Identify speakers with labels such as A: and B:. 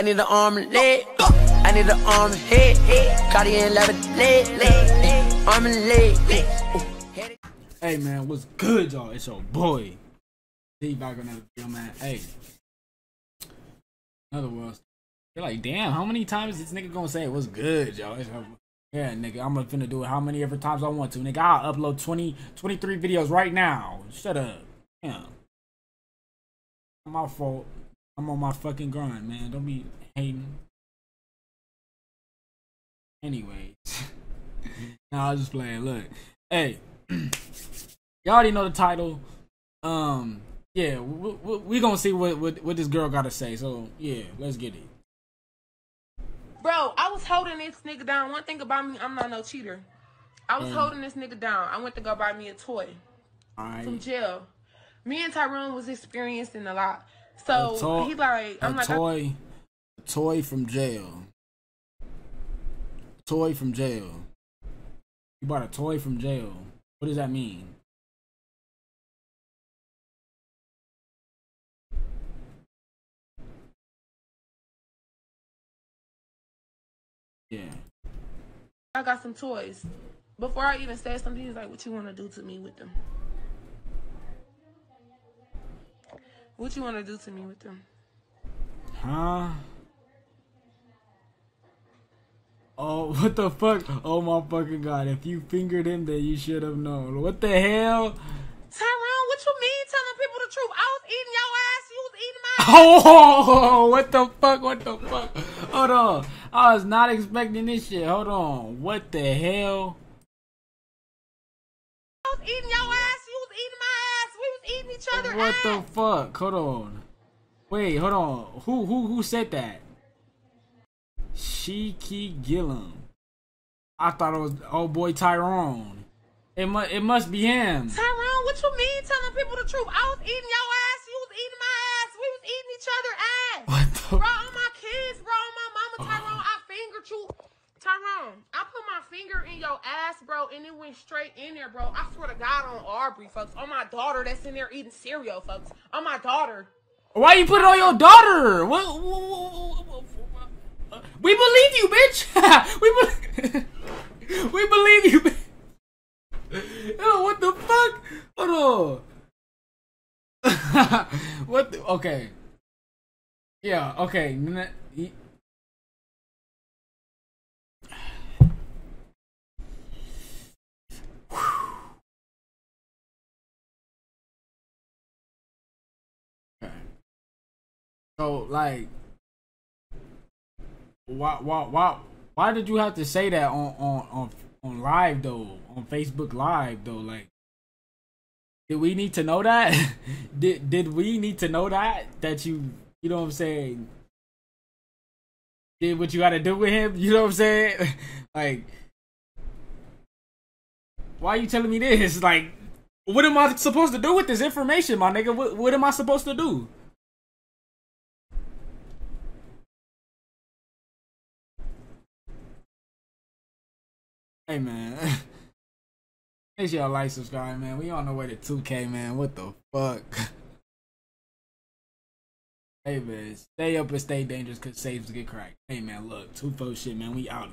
A: I need an arm leg. I need an arm head. Cardi and leather leg, leg. Arm and leg.
B: Hey man, what's good, y'all? It's your boy. Zee back on another video, man. Hey, another world. You're like, damn, how many times is this nigga gonna say what's good, y'all? Yeah, nigga, I'm gonna finna do it how many ever times I want to. Nigga, I'll upload 20, 23 videos right now. Shut up. Damn. My fault. I'm on my fucking grind, man. Don't be hating. Anyways. nah, I was just playing. Look. Hey. Y'all already know the title. Um, yeah, we, we, we gonna see what, what what this girl gotta say. So yeah, let's get it.
C: Bro, I was holding this nigga down. One thing about me, I'm not no cheater. I was
B: Mm.
C: holding this nigga down. I went to go buy me a toy from jail. Me and Tyrone was experiencing a lot. So
B: to-
C: he like, I'm
B: a
C: like,
B: toy, a toy from jail. Toy from jail. You bought a toy from jail. What does that mean? Yeah.
C: I got some toys. Before I even said something, he was like, "What you want to do to me with them? What you want to do to me with them?"
B: Huh? Oh, what the fuck? Oh my fucking god. If you fingered him, then you should have known. What the hell?
C: Tyrone, what you mean telling people the truth? I was eating your ass. You was eating my.
B: Oh, what the fuck? What the fuck? Hold on. I was not expecting this shit. Hold on. What the hell?
C: I was eating your ass. You was eating my ass. We was eating each other
B: What
C: ass.
B: the fuck? Hold on. Wait, hold on. Who who who said that? Shiki Gillum. I thought it was old boy Tyrone. It must it must be him.
C: Tyrone, what you mean telling people the truth? I was eating your ass. You was eating my ass. We was eating each other ass.
B: What the
C: Bro, on my kids, bro, on my mama, Tyrone, I fingered you. Tyrone, I put my finger in your ass, bro, and it went straight in there, bro. I swear to God on Aubrey, folks. On my daughter that's in there eating cereal, folks. On my daughter.
B: Why you put it on your daughter? What, we believe you, bitch. we believe. we believe you. bitch. Yo, what the fuck? Hold on. what? The, okay. Yeah. Okay. So like, why why why why did you have to say that on on on on live though on Facebook Live though like? Did we need to know that? did did we need to know that that you you know what I'm saying? Did what you got to do with him? You know what I'm saying? like, why are you telling me this? Like, what am I supposed to do with this information, my nigga? What what am I supposed to do? Hey man. Make sure y'all like, subscribe, man. We on the way to 2K, man. What the fuck? hey man, stay up and stay dangerous cause saves get cracked. Hey man, look, two four shit, man. We out.